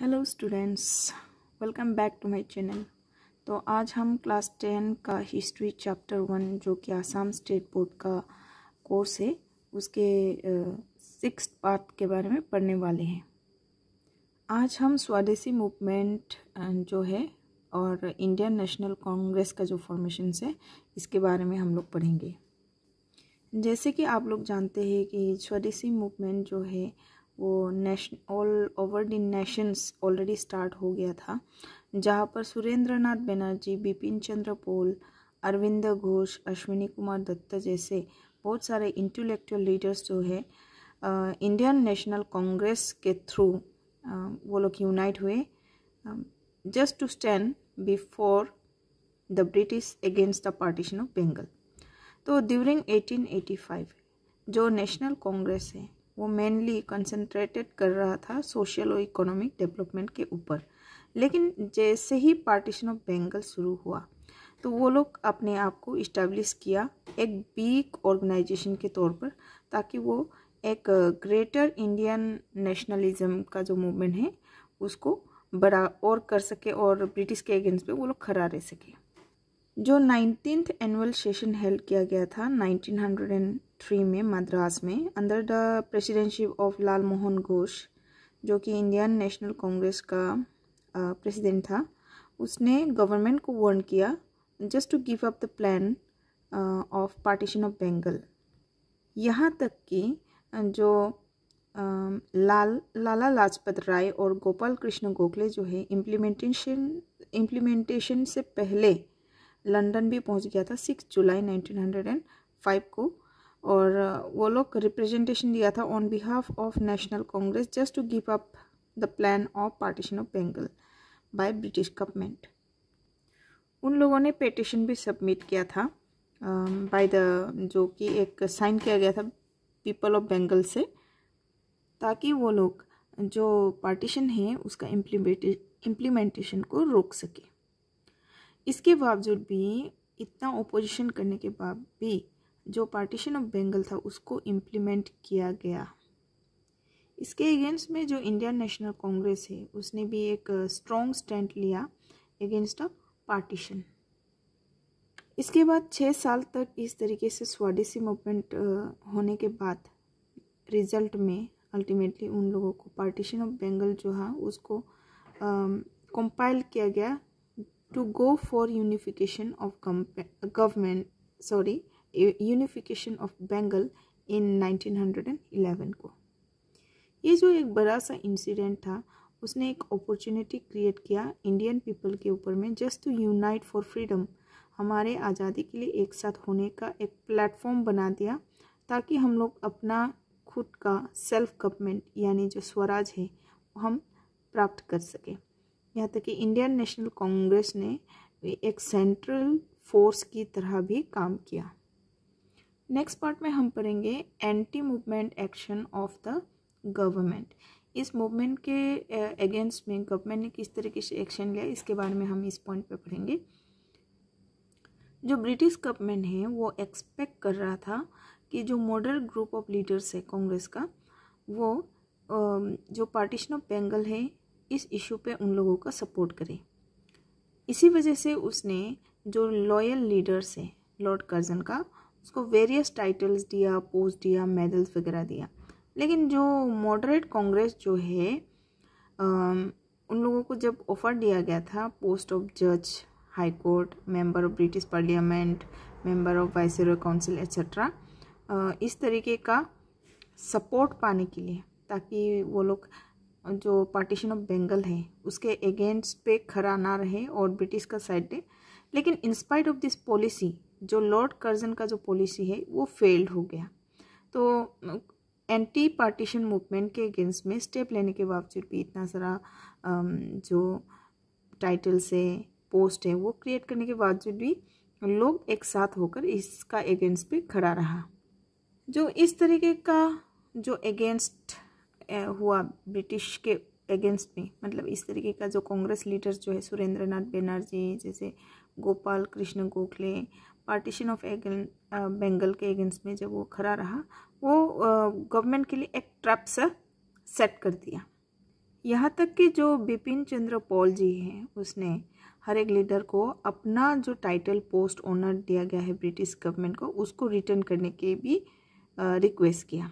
Hello students, welcome back to my channel. तो आज हम क्लास टेन का हिस्ट्री चैप्टर वन, जो कि आसाम स्टेट बोर्ड का कोर्स है, उसके सिक्स पार्ट के बारे में पढ़ने वाले हैं। आज हम स्वदेशी मूवमेंट जो है, और इंडियन नेशनल कांग्रेस का जो फॉर्मेशन है, इसके बारे में हम लोग पढ़ेंगे। जैसे कि आप लोग जानते हैं कि स्वदेशी मूवमेंट जो है वो nation all over the nations already start हो गया था, जहाँ पर सुरेंद्र नाथ बनर्जी, बिपिन चंद्र पोल, अरविंद घोष, अश्विनी कुमार दत्त जैसे बहुत सारे इंटेलेक्चुअल लीडर्स जो है इंडियन नेशनल कांग्रेस के थ्रू वो लोग यूनाइट हुए just to stand before the British against the partition of Bengal तो ड्यूरिंग 1885 जो नेशनल कांग्रेस है वो मेनली कंसंट्रेटेड कर रहा था सोशल और इकोनॉमिक डेवलपमेंट के ऊपर। लेकिन जैसे ही पार्टीशन ऑफ़ बंगाल शुरू हुआ तो वो लोग अपने आप को इस्टेब्लिश किया एक बिग ऑर्गेनाइजेशन के तौर पर, ताकि वो एक ग्रेटर इंडियन नेशनलिज्म का जो मूवमेंट है, उसको बड़ा और कर सके और ब्रिटिश के अगेंस्ट पे वो लोग खड़ा रह सके। जो नाइनटीन एनुअल सेशन हेल्ड किया गया था 1903 में मद्रास में under the presidentship of Lal Mohan Ghosh जो कि इंडियन नेशनल कांग्रेस का प्रेसिडेंट था, उसने गवर्नमेंट को वार्न किया just to give up the plan of partition of Bengal यहाँ तक कि जो लाल लाला लाजपत राय और गोपाल कृष्ण गोखले जो है इम्प्लीमेंटेशन इम्प्लीमेंटेशन से पहले लंदन भी पहुँच गया था सिक्स जुलाई 1905 को। और वो लोग रिप्रेजेंटेशन दिया था on behalf of national Congress just to give up the plan of partition of Bengal by British government उन लोगों ने पेटिशन भी सबमिट किया था बाय द जो कि एक साइन किया गया था पीपल ऑफ़ बंगाल से, ताकि वो लोग जो पार्टीशन है उसका इम्प्लीमेंटेशन को रोक सके। इसके बावजूद भी इतना ओपोजिशन करने के बाद भी जो पार्टीशन ऑफ़ बंगाल था, उसको इम्प्लीमेंट किया गया। इसके अगेंस्ट में जो इंडियन नेशनल कांग्रेस है, उसने भी एक स्ट्रॉन्ग स्टैंड लिया अगेंस्ट अ पार्टीशन इसके बाद छः साल तक इस तरीके से स्वदेशी मूवमेंट होने के बाद रिज़ल्ट में अल्टीमेटली उन लोगों को पार्टीशन ऑफ़ बंगाल जो है, उसको कंपाइल किया गया to go for unification of government sorry unification of Bengal in 1911 को। ये जो एक बड़ा सा इंसिडेंट था, उसने एक अपॉर्चुनिटी क्रिएट किया इंडियन पीपल के ऊपर में just to unite for freedom हमारे आज़ादी के लिए एक साथ होने का एक प्लेटफॉर्म बना दिया, ताकि हम लोग अपना खुद का सेल्फ गवर्नमेंट यानी जो स्वराज है, हम प्राप्त कर सकें। यहाँ तक कि इंडियन नेशनल कांग्रेस ने एक सेंट्रल फोर्स की तरह भी काम किया। नेक्स्ट पार्ट में हम पढ़ेंगे anti movement action of the government इस मूवमेंट के अगेंस्ट में गवर्नमेंट ने किस तरीके से एक्शन लिया, इसके बारे में हम इस पॉइंट पे पढ़ेंगे। जो ब्रिटिश गवर्नमेंट है, वो एक्सपेक्ट कर रहा था कि जो मॉडर्न ग्रुप ऑफ़ लीडर्स है कांग्रेस का, वो जो पार्टीशन ऑफ़ बंगाल है, इस इशू पे उन लोगों का सपोर्ट करे। इसी वजह से उसने जो लॉयल लीडर्स हैं लॉर्ड कर्जन का उसको वेरियस टाइटल्स दिया पोस्ट दिया मेडल्स वगैरह दिया। लेकिन जो मॉडरेट कांग्रेस जो है आ, उन लोगों को जब ऑफ़र दिया गया था पोस्ट ऑफ़ जज high court member of British parliament member of viceroy council etcetera इस तरीके का सपोर्ट पाने के लिए ताकि वो लोग जो पार्टीशन ऑफ़ बंगाल है उसके अगेंस्ट पे खड़ा ना रहे और ब्रिटिश का साइड दे। लेकिन in spite of this policy जो लॉर्ड कर्जन का जो पॉलिसी है, वो फेल्ड हो गया। तो एंटी पार्टीशन मूवमेंट के अगेंस्ट में स्टेप लेने के बावजूद भी इतना सारा जो टाइटल्स है पोस्ट है, वो क्रिएट करने के बावजूद भी लोग एक साथ होकर इसका अगेंस्ट भी खड़ा रहा। जो इस तरीके का जो अगेंस्ट हुआ ब्रिटिश के अगेंस्ट में मतलब इस तरीके का जो कांग्रेस लीडर्स जो है सुरेंद्र नाथ बनर्जी, जैसे गोपाल कृष्ण गोखले पार्टीशन ऑफ़ बंगाल के अगेंस्ट में जब वो खड़ा रहा, वो गवर्नमेंट के लिए एक ट्रैप सा सेट कर दिया। यहाँ तक कि जो बिपिन चंद्र पॉल जी हैं, उसने हर एक लीडर को अपना जो टाइटल पोस्ट ऑनर दिया गया है ब्रिटिश गवर्नमेंट को, उसको रिटर्न करने के भी रिक्वेस्ट किया।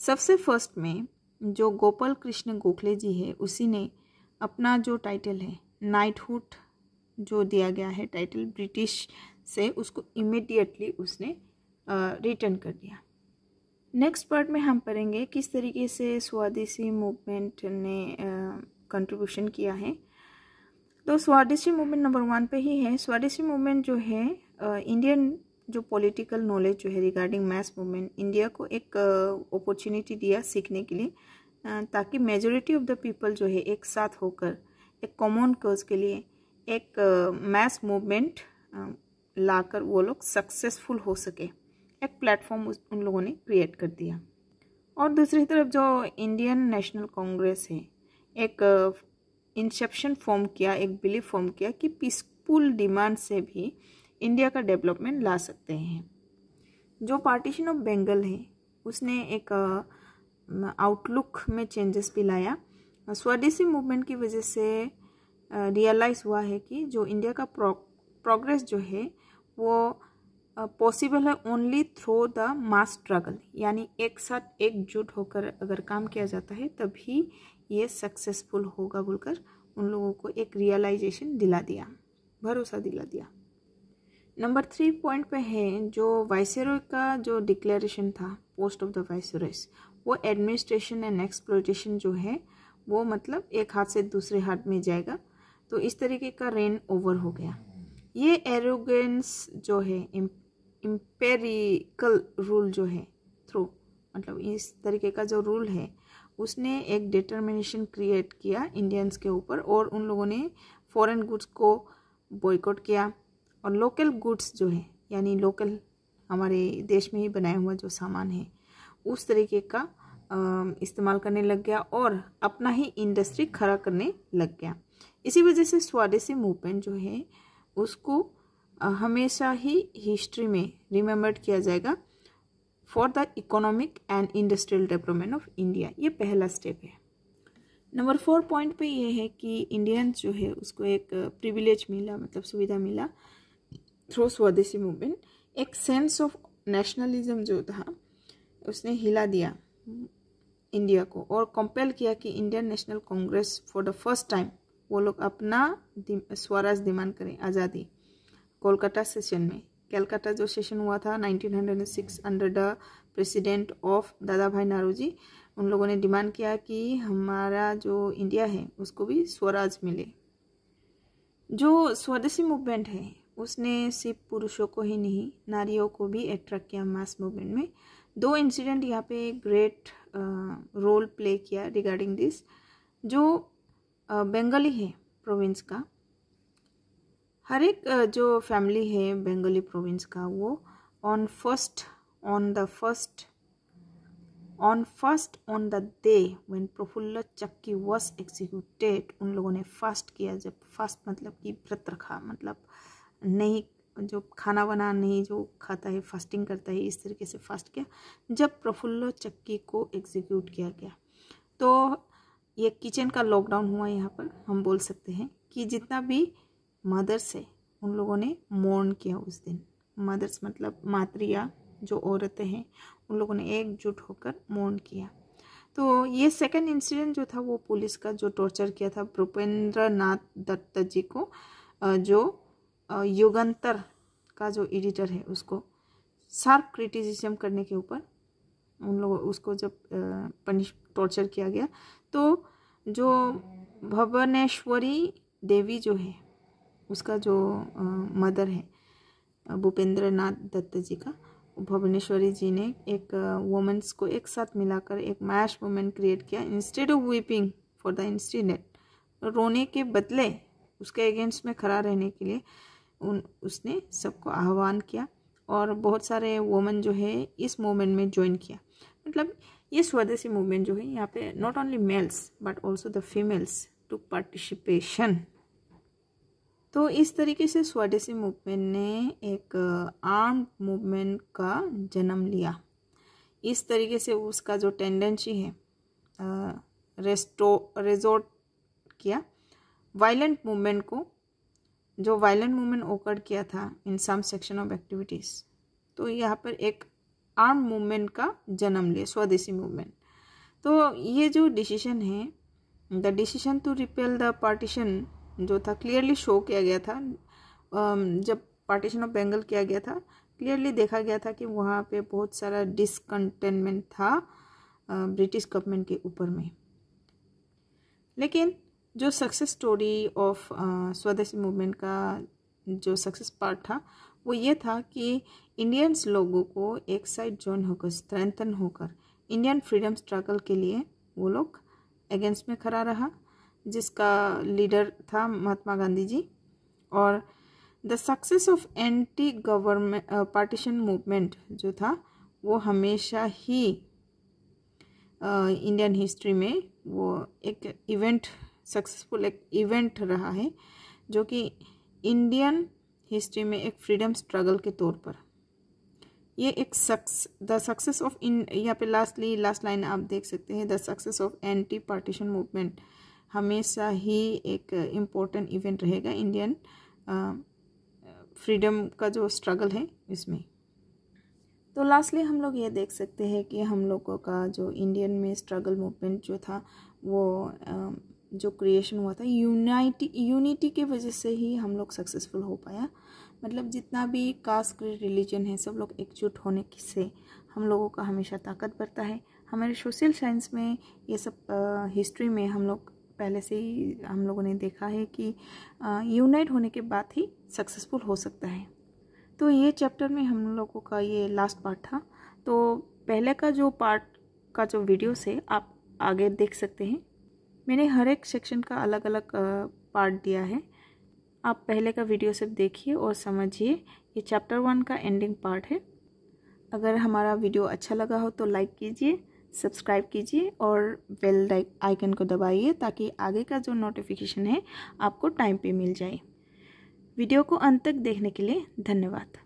सबसे फ़र्स्ट में जो गोपाल कृष्ण गोखले जी है, उसी ने अपना जो टाइटल है नाइटहुड जो दिया गया है टाइटल ब्रिटिश से, उसको इमिडिएटली उसने रिटर्न कर दिया। नेक्स्ट पार्ट में हम पढ़ेंगे किस तरीके से स्वदेशी मूवमेंट ने कंट्रीब्यूशन किया है। तो स्वदेशी मूवमेंट नंबर वन पे ही है। स्वदेशी मूवमेंट जो है इंडियन जो पॉलिटिकल नॉलेज जो है रिगार्डिंग मैथ मूवमेंट इंडिया को एक अपॉर्चुनिटी दिया सीखने के लिए ताकि मेजोरिटी ऑफ़ द पीपल जो है एक साथ होकर, एक कॉमन कोज के लिए एक मैस मूवमेंट लाकर वो लोग सक्सेसफुल हो सके। एक प्लेटफॉर्म उन लोगों ने क्रिएट कर दिया। और दूसरी तरफ़ जो इंडियन नेशनल कांग्रेस है, एक इंसेप्शन फॉर्म किया, एक बिलीव फॉर्म किया कि पीसफुल डिमांड से भी इंडिया का डेवलपमेंट ला सकते हैं। जो पार्टीशन ऑफ़ बंगाल है, उसने एक आउटलुक में चेंजेस भी लाया। स्वदेशी मूवमेंट की वजह से रियलाइज़ हुआ है कि जो इंडिया का प्रोग्रेस जो है, वो पॉसिबल है only through the mass struggle यानी एक साथ एकजुट होकर अगर काम किया जाता है, तभी ये सक्सेसफुल होगा बोलकर उन लोगों को एक रियलाइजेशन दिला दिया, भरोसा दिला दिया। नंबर थ्री पॉइंट पे है जो वाइसरॉय का जो डिक्लेरेशन था पोस्ट ऑफ़ द वाइसरॉयस वो एडमिनिस्ट्रेशन एंड एक्सप्लोटेशन जो है, वो मतलब एक हाथ से दूसरे हाथ में जाएगा। तो इस तरीके का रेन ओवर हो गया। ये एरोगेंस जो है इम्पेरिकल रूल जो है थ्रू मतलब इस तरीके का जो रूल है, उसने एक डिटर्मिनेशन क्रिएट किया इंडियंस के ऊपर और उन लोगों ने फॉरेन गुड्स को बॉयकॉट किया। और लोकल गुड्स जो है, यानी लोकल हमारे देश में ही बनाया हुआ जो सामान है, उस तरीके का इस्तेमाल करने लग गया और अपना ही इंडस्ट्री खड़ा करने लग गया। इसी वजह से स्वदेशी मूवमेंट जो है, उसको हमेशा ही हिस्ट्री में रिमेम्बर्ड किया जाएगा for the economic and industrial development of India ये पहला स्टेप है। नंबर फोर पॉइंट पे ये है कि इंडियंस जो है, उसको एक प्रिविलेज मिला मतलब सुविधा मिला थ्रू स्वदेशी मूवमेंट एक सेंस ऑफ़ नेशनलिज्म जो था, उसने हिला दिया इंडिया को और कंपेल किया कि Indian National Congress for the first time वो लोग अपना स्वराज डिमांड करें आज़ादी। कोलकाता सेशन में। कैलकाटा जो सेशन हुआ था 1906 अंडर द प्रेसिडेंट ऑफ़ दादा भाई नारोजी, उन लोगों ने डिमांड किया कि हमारा जो इंडिया है, उसको भी स्वराज मिले। जो स्वदेशी मूवमेंट है, उसने सिर्फ़ पुरुषों को ही नहीं, नारियों को भी अट्रैक्ट किया मास मूवमेंट में। दो इंसिडेंट यहाँ पे ग्रेट रोल प्ले किया रिगार्डिंग दिस जो बंगाली है प्रोविंस का। हर एक जो फैमिली है बंगाली प्रोविंस का, वो on first on the first on first on the day when Prafulla Chaki was executed उन लोगों ने फास्ट किया। जब फास्ट मतलब कि व्रत रखा मतलब नहीं, जो खाना बना, नहीं जो खाता है फास्टिंग करता है, इस तरीके से फास्ट किया, जब प्रफुल्ल चक्की को एग्जीक्यूट किया गया। तो ये किचन का लॉकडाउन हुआ यहाँ पर, हम बोल सकते हैं कि जितना भी मदर्स है, उन लोगों ने मोर्न किया उस दिन। मदर्स मतलब मातृया, जो औरतें हैं, उन लोगों ने एकजुट होकर मोर्न किया। तो ये सेकंड इंसिडेंट जो था, वो पुलिस का जो टॉर्चर किया था भूपेंद्र नाथ दत्त जी को जो युगंतर का जो एडिटर है, उसको शार्प क्रिटिसिज्म करने के ऊपर उन लोगों, उसको जब पनिश टॉर्चर किया गया तो जो भुवनेश्वरी देवी जो है, उसका जो मदर है भूपेंद्र नाथ दत्त जी का, भुवनेश्वरी जी ने एक वुमेंस को एक साथ मिलाकर एक मैश वुमेन क्रिएट किया instead of weeping for the incident रोने के बदले उसके अगेंस्ट में खड़ा रहने के लिए उन, उसने सबको आह्वान किया और बहुत सारे वुमेन जो है इस मोमेंट में ज्वाइन किया। मतलब ये स्वदेशी मूवमेंट जो है, यहाँ पे not only males but also the females too participation तो इस तरीके से स्वदेशी मूवमेंट ने एक आर्म मूवमेंट का जन्म लिया। इस तरीके से उसका जो टेंडेंसी है रेस्टो रिजोर्ट किया। वायलेंट मूवमेंट को, जो वायलेंट मूवमेंट ओकर किया था in some section of activities तो यहाँ पर एक आर्म मूवमेंट का जन्म लिया, स्वदेशी मूवमेंट। तो ये जो डिसीज़न है the decision to repeal the partition जो था क्लियरली शो किया गया था। जब पार्टीशन ऑफ़ बंगाल किया गया था क्लियरली देखा गया था कि वहाँ पे बहुत सारा डिसकंटेनमेंट था ब्रिटिश गवर्नमेंट के ऊपर में। लेकिन जो success story of Swadeshi movement का जो सक्सेस पार्ट था वो ये था कि इंडियंस लोगों को एक साइड जॉइन होकर स्ट्रेंथन होकर इंडियन फ्रीडम स्ट्रगल के लिए वो लोग अगेंस्ट में खड़ा रहा जिसका लीडर था महात्मा गांधी जी और the success of anti government partition movement जो था वो हमेशा ही इंडियन uh, हिस्ट्री में वो एक इवेंट सक्सेसफुल एक इवेंट रहा है जो कि इंडियन हिस्ट्री में एक फ्रीडम स्ट्रगल के तौर पर। ये एक सक्स द सक्सेस ऑफ़ इन यहाँ पे लास्टली लास्ट लाइन आप देख सकते हैं the success of anti partition movement हमेशा ही एक इम्पोर्टेंट इवेंट रहेगा इंडियन फ्रीडम का जो स्ट्रगल है इसमें। तो लास्टली हम लोग ये देख सकते हैं कि हम लोगों का जो इंडियन में स्ट्रगल मूवमेंट जो था, वो जो क्रिएशन हुआ था यूनाइटी यूनिटी की वजह से ही हम लोग सक्सेसफुल हो पाया। मतलब जितना भी कास्ट रिलीजन है, सब लोग एकजुट होने से हम लोगों का हमेशा ताकत बढ़ता है। हमारे सोशल साइंस में ये सब हिस्ट्री में हम लोग पहले से ही हम लोगों ने देखा है कि यूनाइट होने के बाद ही सक्सेसफुल हो सकता है। तो ये चैप्टर में हम लोगों का ये लास्ट पार्ट था। तो पहले का जो पार्ट का जो वीडियो से आप आगे देख सकते हैं। मैंने हर एक सेक्शन का अलग अलग पार्ट दिया है। आप पहले का वीडियो सिर्फ़ देखिए और समझिए, ये चैप्टर वन का एंडिंग पार्ट है। अगर हमारा वीडियो अच्छा लगा हो तो लाइक कीजिए सब्सक्राइब कीजिए और बेल आइकन को दबाइए ताकि आगे का जो नोटिफिकेशन है आपको टाइम पे मिल जाए। वीडियो को अंत तक देखने के लिए धन्यवाद।